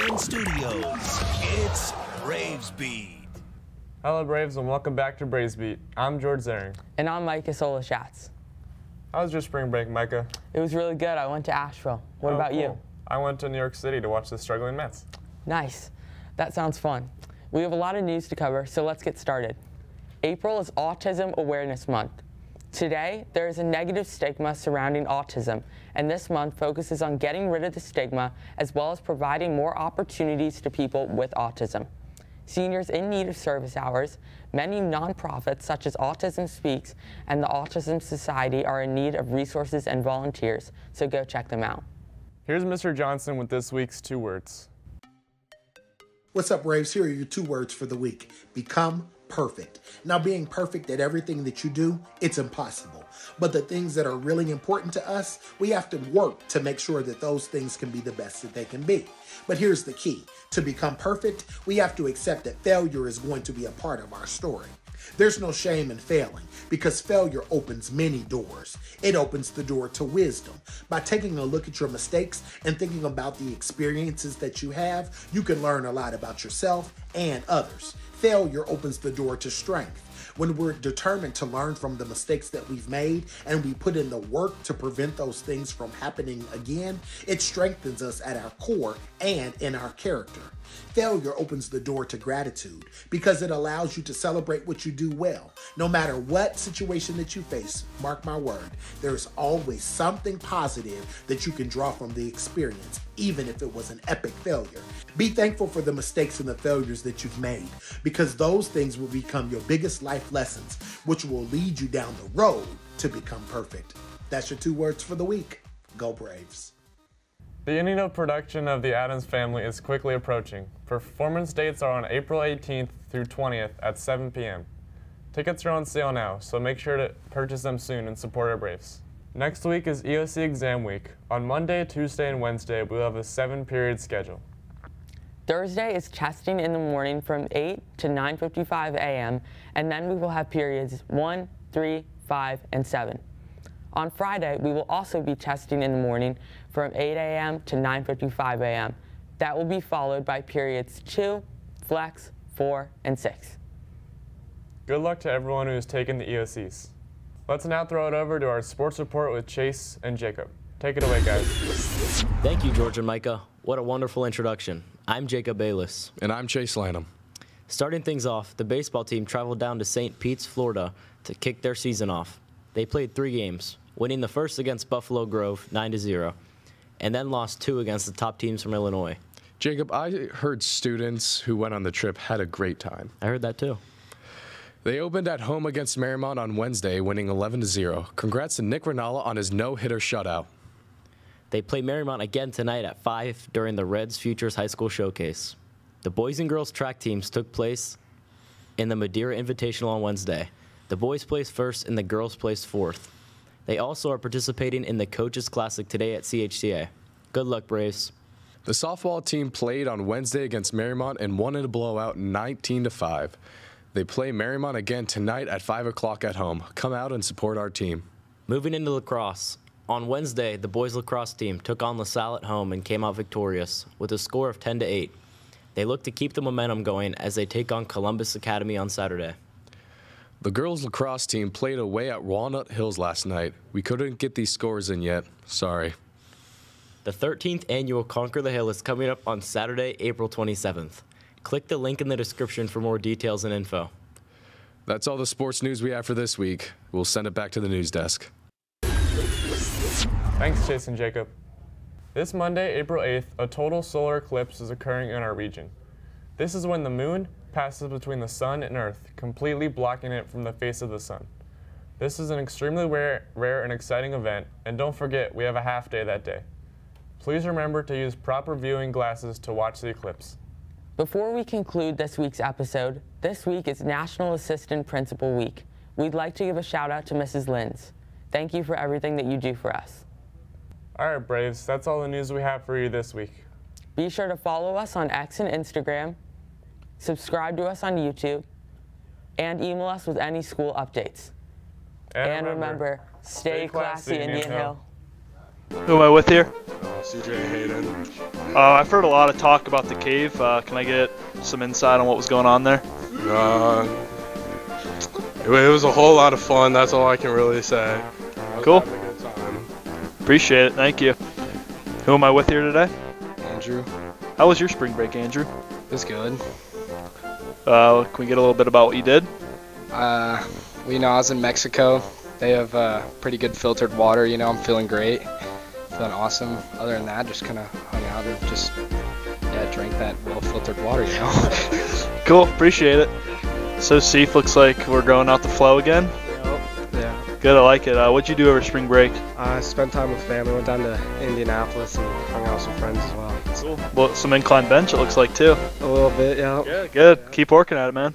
CNN studios, it's Braves Beat. Hello, Braves, and welcome back to Braves Beat. I'm George Zering. And I'm Micah Sola-Schatz. How was your spring break, Micah? It was really good. I went to Asheville. What Oh, about you? I went to New York City to watch the struggling Mets. Nice. That sounds fun. We have a lot of news to cover, so let's get started. April is Autism Awareness Month. Today, there is a negative stigma surrounding autism, and this month focuses on getting rid of the stigma as well as providing more opportunities to people with autism. Seniors in need of service hours, many nonprofits such as Autism Speaks and the Autism Society are in need of resources and volunteers, so go check them out. Here's Mr. Johnson with this week's two words. What's up, Braves? Here are your two words for the week become perfect. Now, being perfect at everything that you do, it's impossible. But the things that are really important to us, we have to work to make sure that those things can be the best that they can be. But here's the key to become perfect, we have to accept that failure is going to be a part of our story. There's no shame in failing because failure opens many doors. It opens the door to wisdom. By taking a look at your mistakes and thinking about the experiences that you have, you can learn a lot about yourself and others. Failure opens the door to strength. When we're determined to learn from the mistakes that we've made and we put in the work to prevent those things from happening again, it strengthens us at our core and in our character. Failure opens the door to gratitude because it allows you to celebrate what you do well. No matter what situation that you face, mark my word, there's always something positive that you can draw from the experience, even if it was an epic failure. Be thankful for the mistakes and the failures that you've made because those things will become your biggest life lessons, which will lead you down the road to become perfect. That's your two words for the week. Go Braves. The ending of production of The Addams Family is quickly approaching. Performance dates are on April 18th through 20th at 7 p.m. Tickets are on sale now, so make sure to purchase them soon and support our Braves. Next week is EOC exam week. On Monday, Tuesday, and Wednesday, we'll have a seven period schedule. Thursday is testing in the morning from 8 to 9.55 a.m., and then we will have periods 1, 3, 5, and 7. On Friday, we will also be testing in the morning from 8 a.m. to 9.55 a.m. That will be followed by periods 2, flex, 4, and 6. Good luck to everyone who has taken the EOCs. Let's now throw it over to our sports report with Chase and Jacob. Take it away, guys. Thank you, George and Micah. What a wonderful introduction. I'm Jacob Bayless. And I'm Chase Lanham. Starting things off, the baseball team traveled down to St. Pete's, Florida to kick their season off. They played three games, winning the first against Buffalo Grove 9 0, and then lost two against the top teams from Illinois. Jacob, I heard students who went on the trip had a great time. I heard that too. They opened at home against Mariemont on Wednesday, winning 11 0. Congrats to Nick Renala on his no hitter shutout. They play Mariemont again tonight at 5 during the Reds Futures High School Showcase. The boys and girls track teams took place in the Madeira Invitational on Wednesday. The boys placed first and the girls placed fourth. They also are participating in the Coaches Classic today at CHCA. Good luck, Braves. The softball team played on Wednesday against Mariemont and won in a blowout 19 to 5. They play Mariemont again tonight at 5 o'clock at home. Come out and support our team. Moving into lacrosse. On Wednesday, the boys lacrosse team took on LaSalle at home and came out victorious with a score of 10 to 8. They look to keep the momentum going as they take on Columbus Academy on Saturday. The girls lacrosse team played away at Walnut Hills last night. We couldn't get these scores in yet. Sorry. The 13th annual Conquer the Hill is coming up on Saturday, April 27th. Click the link in the description for more details and info. That's all the sports news we have for this week. We'll send it back to the news desk. Thanks, Chase and Jacob. This Monday, April 8th, a total solar eclipse is occurring in our region. This is when the moon passes between the sun and earth, completely blocking it from the face of the sun. This is an extremely rare, rare and exciting event, and don't forget, we have a half day that day. Please remember to use proper viewing glasses to watch the eclipse. Before we conclude this week's episode, this week is National Assistant Principal Week. We'd like to give a shout out to Mrs. Linz. Thank you for everything that you do for us. All right, Braves, that's all the news we have for you this week. Be sure to follow us on X and Instagram, subscribe to us on YouTube, and email us with any school updates. And, remember, stay, classy, Indian Hill. Who am I with here? Uh, CJ Hayden, Uh, I've heard a lot of talk about the cave. Uh, can I get some insight on what was going on there? Uh, it, it was a whole lot of fun. That's all I can really say. Cool. having a good time. Appreciate it. Thank you. Who am I with here today? Andrew. How was your spring break, Andrew? It was good. Uh, can we get a little bit about what you did? Uh, well, you know, I was in Mexico. They have uh, pretty good filtered water. You know, I'm feeling great, feeling awesome. Other than that, just kind of hung out and just yeah, drank that well filtered water. You know. Cool. Appreciate it. So, Seif, looks like we're going out the flow again. Yeah. Good. I like it. Uh, what'd you do over spring break? I spent time with family. Went down to Indianapolis and hung out with some friends as well. Cool. Well, some incline bench. It looks like too. A little bit, yeah. Yeah. Good. Keep working at it, man.